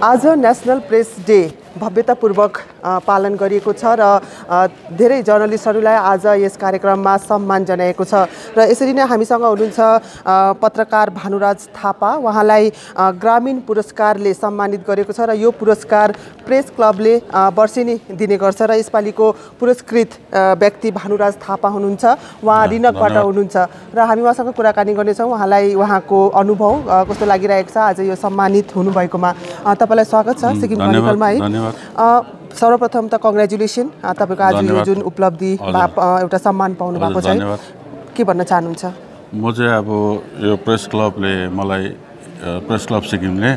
आज national press day भव्यतापूर्वक. पालन गरिएको छ र धेरै जर्नलिस्टहरूलाई आज यस कार्यक्रममा सम्मान जनाएको छ। र यसरी नै हामीसँग हुनुहुन्छ पत्रकार भानुराज थापा। उहाँलाई ग्रामीण पुरस्कारले सम्मानित गरेको छ र यो पुरस्कार प्रेस क्लबले वर्षेनी दिने गर्छ र यसपालिको पुरस्कृत व्यक्ति भानुराज थापा हुनुहुन्छ। उहाँ रिनकबाट। हुनुहुन्छ। र हामी उहाँसँग कुराकानी गर्नेछौँ। उहाँलाई उहाँको अनुभव कस्तो लागिरहेको छ? आज यो सम्मानित हुनुभएकोमा तपाईँलाई स्वागत छ सिक्किम क्रोनिकलमा है। सर्वप्रथम त कङ्ग्रेचुलेसन तपाईँको आज यो। जुन उपलब्धि एउटा सम्मान पाउनु भएको छ। के भन्न चाहनुहुन्छ? म चाहिँ अब यो प्रेस क्लबले मलाई प्रेस क्लब सिक्किमले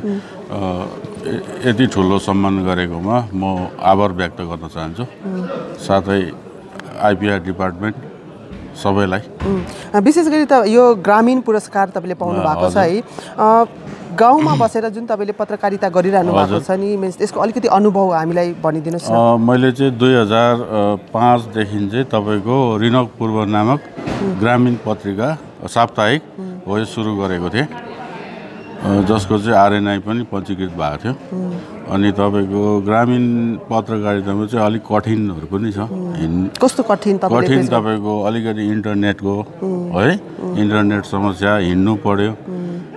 यति ठुलो सम्मान गरेकोमा म आभार व्यक्त गर्न चाहन्छु। साथै आइपिआर डिपार्टमेन्ट सबैलाई। विशेष गरी त यो ग्रामीण पुरस्कार तपाईँले पाउनु भएको छ है। गाउँमा बसेर जुन तपाईँले पत्रकारिता गरिरहनु भएको छ नि मिन्स त्यसको अलिकति अनुभव हामीलाई भनिदिनुहोस् मैले चाहिँ दुई हजार पाँचदेखि चाहिँ तपाईँको रिनक पूर्व नामक ग्रामीण पत्रिका साप्ताहिक हो यो सुरु गरेको थिएँ। जसको चाहिँ आरएनआई पनि पञ्जीकृत भएको थियो। अनि तपाईँको ग्रामीण पत्रकारितामा चाहिँ अलिक कठिनहरू पनि छ। कस्तो कठिन कठिन तपाईँको अलिकति इन्टरनेटको है। इन्टर्नेट समस्या हिँड्नु पर्यो।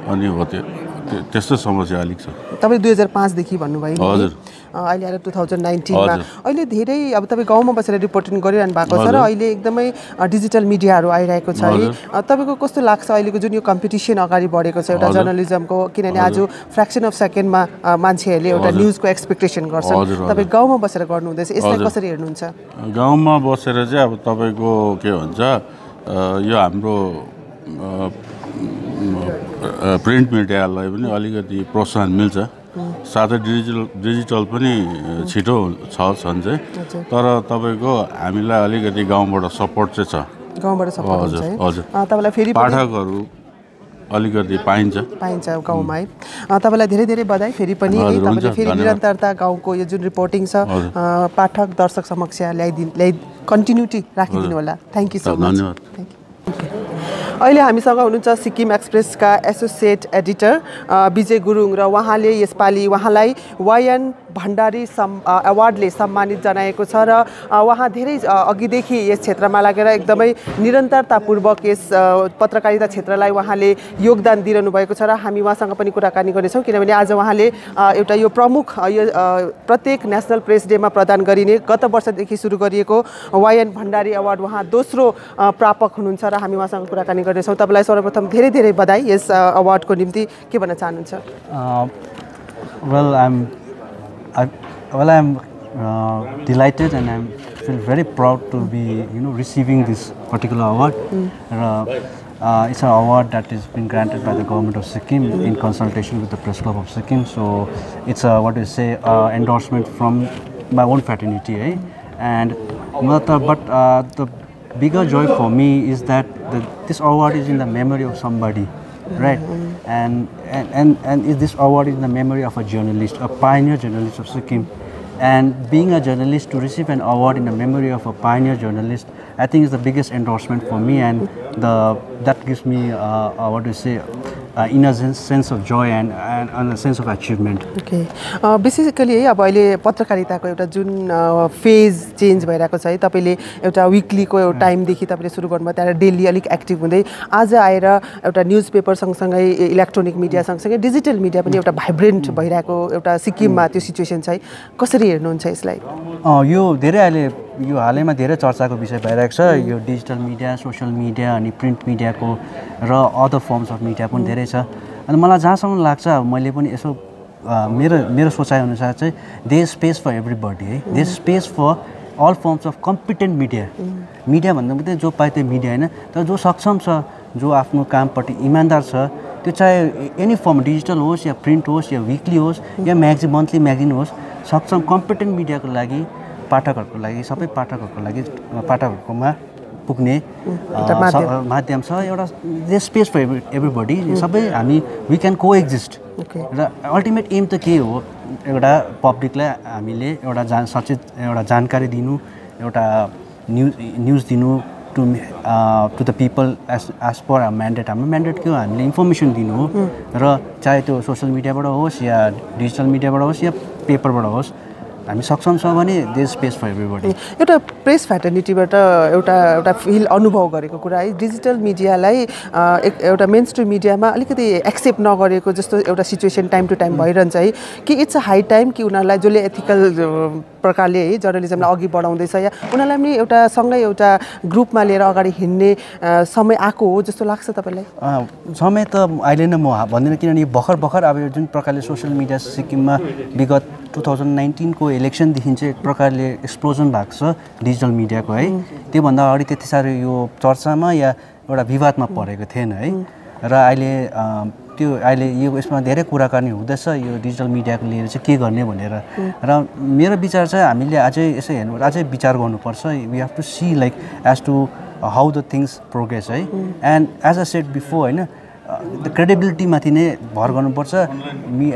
अनि हो त्यो त्यो- त्यस्तो समस्या अलिक छ। तपाईँ दुई हजार पाँचदेखि भन्नुभयो? हजुर। अहिले आएर टु थाउजन्ड नाइन्टिनमा। अहिले धेरै अब तपाईँ गाउँमा बसेर रिपोर्टिङ गरिरहनु भएको छ र। अहिले एकदमै डिजिटल मिडियाहरू आइरहेको छ है तपाईँको कस्तो लाग्छ अहिलेको जुन यो कम्पिटिसन अगाडि बढेको छ एउटा। जर्नलिजमको किनभने आज फ्रेक्सन अफ सेकेन्डमा मान्छेहरूले एउटा। न्युजको एक्सपेक्टेसन हजुर। तपाईँ गाउँमा बसेर गर्नुहुँदैछ यसलाई। कसरी हेर्नुहुन्छ गाउँमा बसेर चाहिँ अब तपाईँको के भन्छ यो हाम्रो प्रिन्ट मिडियालाई पनि अलिकति प्रोत्साहन मिल्छ साथै डिजिटल डिजिटल पनि छिटो छ छन् चाहिँ। तर तपाईँको हामीलाई अलिकति गाउँबाट सपोर्ट चाहिँ छ। गाउँबाट सपोर्ट हजुर, हजुर। तपाईँलाई फेरि पाठकहरू अलिकति पाइन्छ। पाइन्छ गाउँमा है। तपाईँलाई धेरै धेरै बधाई। फेरि पनि तपाईँले फेरि। निरन्तरता गाउँको यो जुन रिपोर्टिङ छ पाठक दर्शक समक्ष ल्याइदिनु ल्याइ कन्टिन्युटी राखिदिनु होला। थ्याङ्क यू सो मच धन्यवाद। अहिले हामीसँग हुनुहुन्छ सिक्किम एक्सप्रेसका एसोसिएट एडिटर विजय गुरुङ र उहाँले यसपालि उहाँलाई वायन भण्डारी सम् अ, अवार्डले सम्मानित जनाएको छ र उहाँ धेरै अघिदेखि यस क्षेत्रमा लागेर एकदमै निरन्तरतापूर्वक यस पत्रकारिता क्षेत्रलाई उहाँले योगदान दिइरहनु भएको छ र हामी उहाँसँग पनि कुराकानी गर्नेछौँ किनभने आज उहाँले एउटा यो प्रमुख यो प्रत्येक नेसनल प्रेस डेमा प्रदान गरिने गत वर्षदेखि सुरु गरिएको वायन भण्डारी अवार्ड उहाँ दोस्रो प्रापक हुनुहुन्छ र हामी उहाँसँग कुराकानी गर्नेछौँ तपाईँलाई सर्वप्रथम धेरै धेरै बधाई यस अ, अवार्डको निम्ति के भन्न चाहनुहुन्छ Uh, well, I'm, I, well, I'm uh, delighted and I feel very proud to be, you know, receiving this particular award. Uh, uh, it's an award that has been granted by the government of Sikkim in consultation with the Press Club of Sikkim. So it's a what do you say uh, endorsement from my own fraternity, And bigger joy for me is that the, this award is in the memory of somebody right? And and and, and is this award is in the memory of a journalist a pioneer journalist of sikkim? And being a journalist to receive an award in the memory of a pioneer journalist i think is the biggest endorsement for me and the that gives me uh, uh, what do you say uh, inner sense, sense of joy and, and, and a sense of achievement. Okay basically है अब अहिले पत्रकारिताको एउटा जुन phase change भइरहेको छ है तपाईँले एउटा विकलीको टाइमदेखि तपाईँले सुरु गर्नुभयो त्यहाँबाट डेली अलिक एक्टिभ हुँदै आज आएर एउटा न्युज पेपर सँगसँगै इलेक्ट्रोनिक मिडिया सँगसँगै डिजिटल मिडिया पनि एउटा भाइब्रेन्ट भइरहेको एउटा सिक्किममा त्यो सिचुएसन छ है। कसरी हेर्नुहुन्छ यसलाई? यो धेरै अहिले यो हालैमा धेरै चर्चाको विषय भइरहेको छ। यो डिजिटल मिडिया सोसियल मिडिया अनि प्रिन्ट मिडियाको र अदर फर्म्स अफ मिडिया पनि धेरै छ। अनि मलाई जहाँसम्म लाग्छ मैले पनि यसो मेरो मेरो सोचाइअनुसार चाहिँ they space for everybody है। The space for all forms of competent media media भन्दा मात्रै जो पायो त्यो मिडिया होइन। तर जो सक्षम छ जो आफ्नो कामपट्टि इमान्दार छ त्यो चाहे एनी फर्म डिजिटल होस् या प्रिन्ट होस् या विकली होस् या म्यागजिन मन्थली म्यागजिन होस् सक्षम कम्पिटेन्ट मिडियाको लागि पाठकहरूको लागि सबै पाठकहरूको लागि पाठकहरूकोमा पुग्ने माध्यम। छ एउटा the space for every everybody सबै हामी we can coexist okay र अल्टिमेट एम त के हो? एउटा पब्लिकलाई हामीले एउटा जान सचेत एउटा जानकारी दिनु एउटा न्युज न्युज दिनु to to the people as as per हाम्रो म्यान्डेट हाम्रो म्यान्डेट के हो? हामीले इन्फर्मेसन दिनु हो। र चाहे त्यो सोसियल मिडियाबाट होस् या डिजिटल मिडियाबाट होस् या पेपरबाट होस् हामी सक्षम छौँ भने दे स्पेस फर एभ्रीबडी एउटा प्रेस फ्याटर्निटीबाट एउटा एउटा फिल अनुभव गरेको कुरा है डिजिटल मिडियालाई एउटा मेन स्ट्रिम मिडियामा अलिकति एक्सेप्ट नगरेको जस्तो एउटा सिचुएसन टाइम टु टाइम भइरहन्छ है। कि इट्स अ हाई टाइम कि उनीहरूलाई जसले एथिकल प्रकारले है जर्नलिजमलाई अघि बढाउँदैछ या उनीहरूलाई पनि एउटा सँगै एउटा ग्रुपमा लिएर अगाडि हिँड्ने समय आएको हो जस्तो लाग्छ तपाईँलाई? समय त अहिले नै म भन्दिनँ किनभने भर्खर भर्खर अब जुन प्रकारले सोसियल मिडिया सिक्किममा विगत टु थाउजन्ड नाइन्टिनको इलेक्सनदेखि चाहिँ एक प्रकारले एक्सप्लोजन भएको छ डिजिटल मिडियाको है। त्योभन्दा अगाडि त्यति साह्रो यो चर्चामा या एउटा विवादमा परेको थिएन है। र अहिले त्यो अहिले यो यसमा धेरै कुराकानी हुँदैछ यो डिजिटल मिडियाको लिएर चाहिँ के गर्ने भनेर। र मेरो विचार चाहिँ हामीले अझै यसो हेर्नु अझै विचार गर्नुपर्छ। We have to see like as to how the things progress है। And as a set before होइन द क्रेडिबिलिटीमाथि नै भर गर्नुपर्छ। मि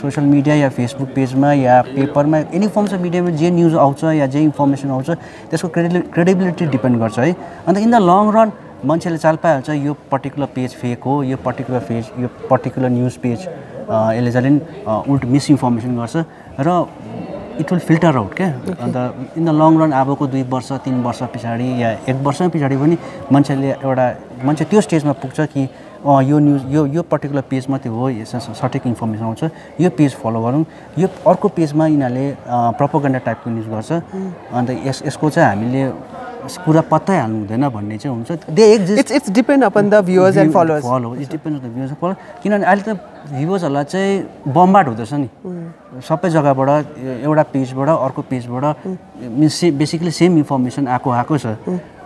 सोसियल मिडिया या फेसबुक पेजमा या पेपरमा एनी फर्म्स अफ मिडियामा जे न्युज आउँछ या जे इन्फर्मेसन आउँछ त्यसको क्रेडि क्रेडिबिलिटी डिपेन्ड गर्छ है। अन्त इन द लङ रन मान्छेले चाल पाइहाल्छ यो पर्टिकुलर पेज फेक हो यो पर्टिकुलर पेज यो पर्टिकुलर न्युज पेज यसले जहिले पनि उल्ट मिसइन्फर्मेसन गर्छ र इट विल फिल्टर आउट क्या? अन्त इन द लङ रन अबको दुई वर्ष तिन वर्ष पछाडि या एक वर्ष पछाडि पनि मान्छेले एउटा मान्छे त्यो स्टेजमा पुग्छ कि यो न्युज यो यो पर्टिकुलर पेज मात्रै हो यसमा सठिक इन्फर्मेसन आउँछ यो पेज फलो गरौँ। यो अर्को पेजमा यिनीहरूले प्रपोगन्डा टाइपको न्युज गर्छ। अन्त यस यसको चाहिँ हामीले कुरा पत्तै हाल्नु हुँदैन भन्ने चाहिँ हुन्छ। The it's it's depend upon the viewers and followers follow it depends the किनभने अहिले त भ्युवर्सहरूलाई चाहिँ बम्बार्ड हुँदैछ नि। सबै जग्गाबाट एउटा पेजबाट अर्को पेजबाट means say basically same information आएको आएको छ।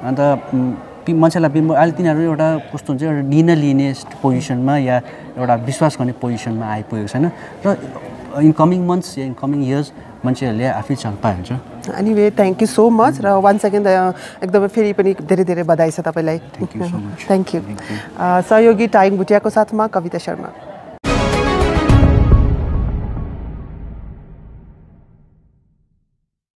अन्त म, पि- मान्छेलाई बिम्ब अहिले तिनीहरू एउटा कस्तो हुन्छ एउटा निर्णय लिने पोजिसनमा या एउटा विश्वास गर्ने पोजिसनमा आइपुगेको छैन। र इन कमिङ मन्थ्स या इन कमिङ इयर्स मान्छेहरूले आफै चाल पाइहाल्छ anyway thank you so much र वान सेकेन्ड एकदमै फेरि पनि धेरै धेरै बधाई छ तपाईँलाई. थ्याङ्क यू सहयोगी टाइङ भुटियाको साथमा कविता शर्मा